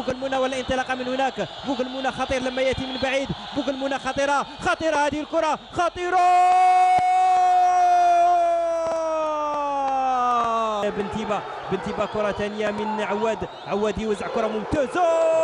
بوغل المنى والانطلاقه من هناك. بوغل المنى خطير لما يأتي من بعيد. بوغل المنى خطيرة. خطيرة هذه الكرة. خطيرة! بنتيبا بنتيبا كرة ثانية من عواد. عواد يوزع كرة ممتازة!